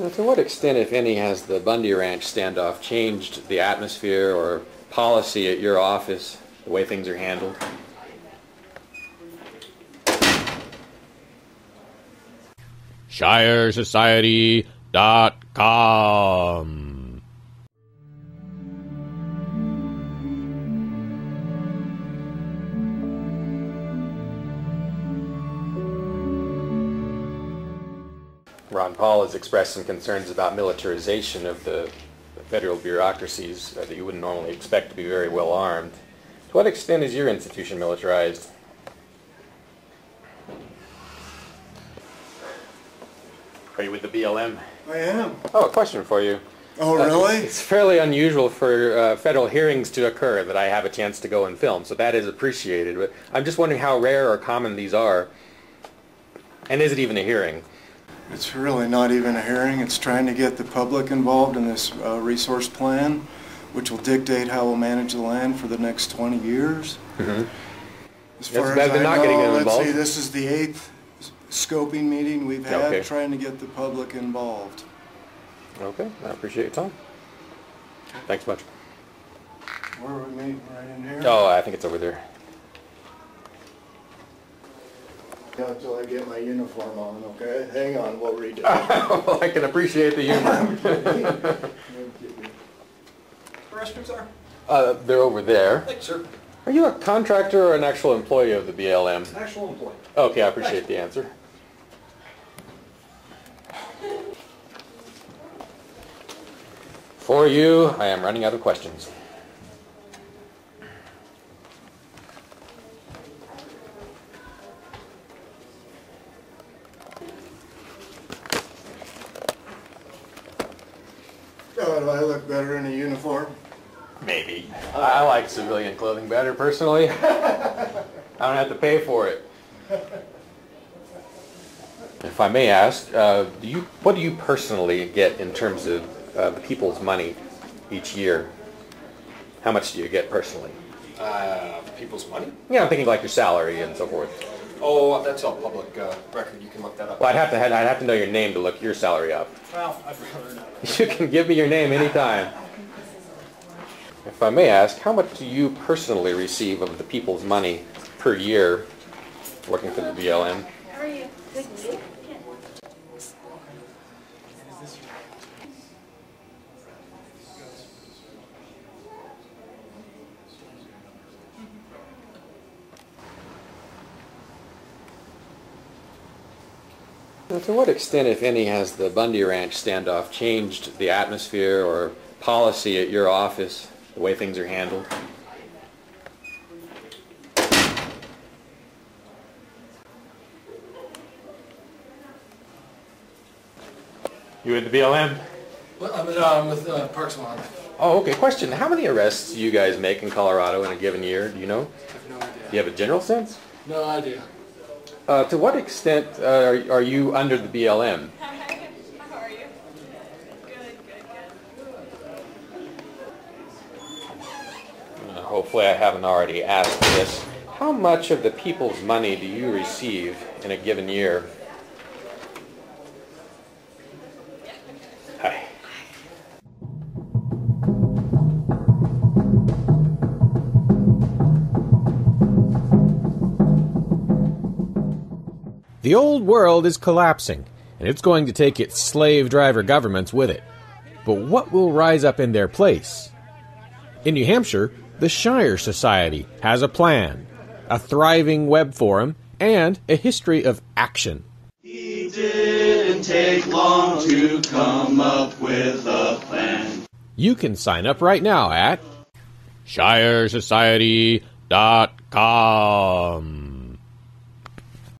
Now, to what extent, if any, has the Bundy Ranch standoff changed the atmosphere or policy at your office, the way things are handled? ShireSociety.com. Ron Paul has expressed some concerns about militarization of the, federal bureaucracies uh, that you wouldn't normally expect to be very well armed. To what extent is your institution militarized? Are you with the BLM? I am. Oh, a question for you. Oh, Uh, really? It's fairly unusual for uh, federal hearings to occur that I have a chance to go and film, so that is appreciated. But I'm just wondering how rare or common these are, and is it even a hearing? It's really not even a hearing. It's trying to get the public involved in this uh, resource plan, which will dictate how we'll manage the land for the next 20 years. Mhm. As far better as I know, let's see, this is the eighth scoping meeting we've had Okay. trying to get the public involved. Okay, I appreciate your time. Thanks much. Where are we meeting? Right in here? Oh, I think it's over there. Yeah, Until I get my uniform on, okay? Hang on, we'll read it. well, I can appreciate the humor. the restrooms are? uh, they're over there. Thanks, sir. Are you a contractor or an actual employee of the BLM? Actual employee. Okay, I appreciate the answer. For you, I am running out of questions. Do I look better in a uniform? Maybe. I I like civilian clothing better personally. I don't have to pay for it. If I may ask, uh, do you, what do you personally get in terms of uh, the people's money each year? How much do you get personally? Uh, people's money? Yeah, I'm thinking like your salary and so forth. Oh, that's all public uh, record. You can look that up. Well, I'd have to I'd have to know your name to look your salary up. Well, I'd rather not. You can give me your name anytime. If I may ask, how much do you personally receive of the people's money per year working for the BLM? How are you? Good. Now, to what extent, if any, has the Bundy Ranch standoff changed the atmosphere or policy at your office, the way things are handled? You with the BLM? Well, I'm, uh, I'm with uh, Parks and Wildlife. Oh, okay. Question: How many arrests do you guys make in Colorado in a given year? Do you know? I have no idea. Do you have a general sense? No idea. Uh, to what extent uh, are, are you under the BLM? How are you? Good. Good. Good. Uh, hopefully I haven't already asked this. How much of the people's money do you receive in a given year? The old world is collapsing, and it's going to take its slave driver governments with it. But what will rise up in their place? In New Hampshire, the Shire Society has a plan, a thriving web forum, and a history of action. He didn't take long to come up with a plan. You can sign up right now at ShireSociety.com.